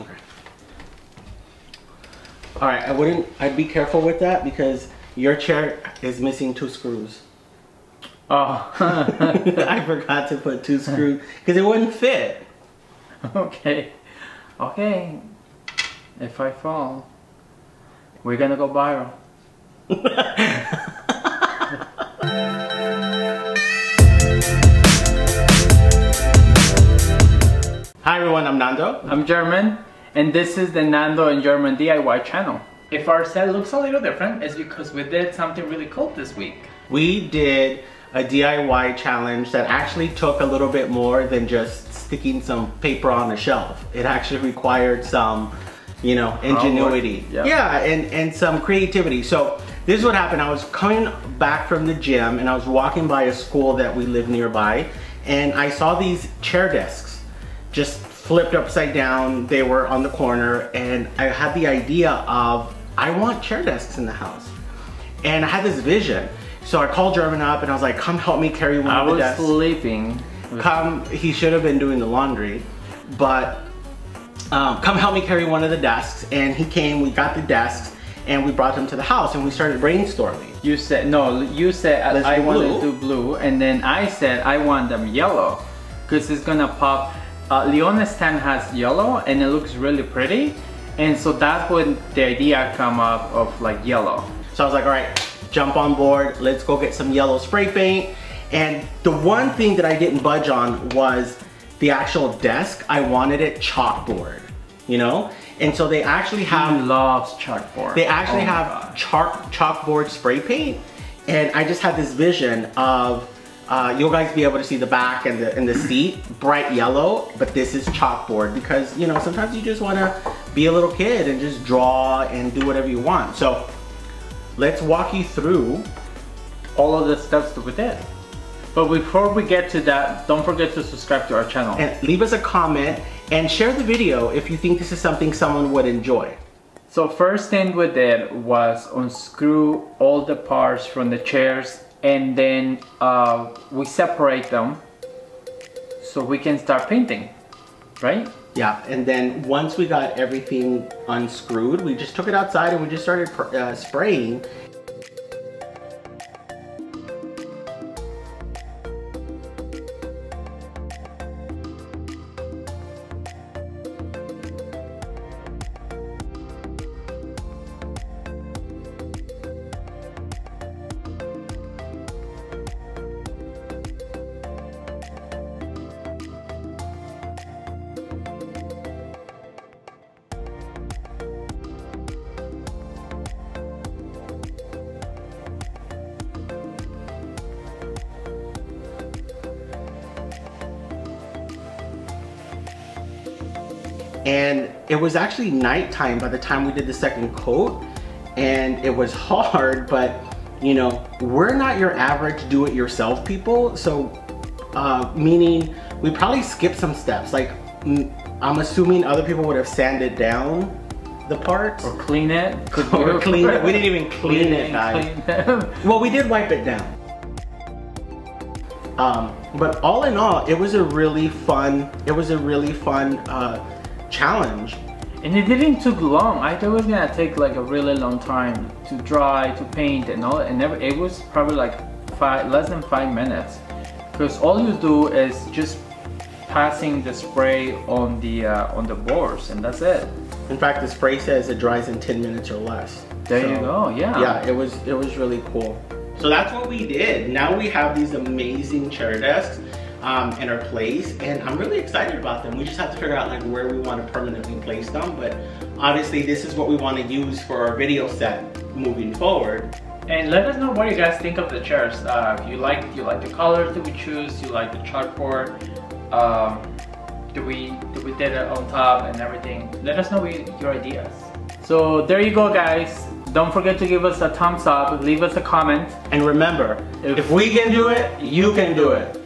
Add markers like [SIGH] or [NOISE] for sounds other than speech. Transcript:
Okay. All right, I wouldn't, I'd be careful with that because your chair is missing two screws. Oh, [LAUGHS] I forgot to put two screws because it wouldn't fit. okay. Okay. If I fall, we're gonna go viral. [LAUGHS] Hi everyone, I'm Nando. I'm German, and this is the Nando and German DIY channel. If our set looks a little different, it's because we did something really cool this week. We did a DIY challenge that actually took a little bit more than just sticking some paper on a shelf. It actually required some, you know, ingenuity. Yeah. yeah, and, and some creativity. So this is what happened. I was coming back from the gym and I was walking by a school that we live nearby and I saw these chair desks just flipped upside down. They were on the corner and I had the idea of, I want chair desks in the house. And I had this vision. So I called German up and I was like, come help me carry one I of the desks. I was sleeping. Come, he should have been doing the laundry, but um, come help me carry one of the desks. And he came, we got the desks and we brought them to the house and we started brainstorming. You said, no, you said Let's I want to do blue, and then I said I want them yellow, because it's gonna pop. Uh, Leona's stand has yellow, and it looks really pretty, and so that's when the idea come up of like yellow. So I was like, all right, jump on board. Let's go get some yellow spray paint. And the one thing that I didn't budge on was the actual desk. I wanted it chalkboard, you know? And so they actually He have, loves chalkboard. they actually Oh have God. chalk, chalkboard spray paint. And I just had this vision of, uh, you'll guys be able to see the back and the, and the seat, bright yellow, but this is chalkboard because, you know, sometimes you just wanna be a little kid and just draw and do whatever you want. So let's walk you through all of the steps that we did. But before we get to that, don't forget to subscribe to our channel. and leave us a comment and share the video if you think this is something someone would enjoy. So first thing we did was unscrew all the parts from the chairs and then uh, we separate them so we can start painting, right? Yeah, and then once we got everything unscrewed, we just took it outside and we just started uh, spraying. And it was actually nighttime by the time we did the second coat. And it was [LAUGHS] hard, but you know, we're not your average do-it-yourself people. So, uh, meaning we probably skipped some steps. Like, I'm assuming other people would have sanded down the parts. Or clean it. Or [LAUGHS] clean it. We didn't even [LAUGHS] clean it, guys. Well, we did wipe it down. Um, but all in all, it was a really fun, it was a really fun uh, challenge. and it didn't took long. I thought it was gonna take like a really long time to dry, to paint and all. And never, it was probably like five, less than five minutes. Because all you do is just passing the spray on the uh, on the boards, and that's it. In fact, the spray says it dries in 10 minutes or less. There So, you go. Yeah. Yeah, it was it was really cool. So that's what we did. Now we have these amazing chair desks um, in our place, and I'm really excited about them. We just have to figure out like where we want to permanently place them, but obviously this is what we want to use for our video set moving forward. And let us know what you guys think of the chairs. Uh, if you like, you like the colors that we choose, you like the chalkboard, um, do we do we did it on top and everything. Let us know your ideas. So there you go, guys. Don't forget to give us a thumbs up, leave us a comment. And remember, If if we can do it, you can do it.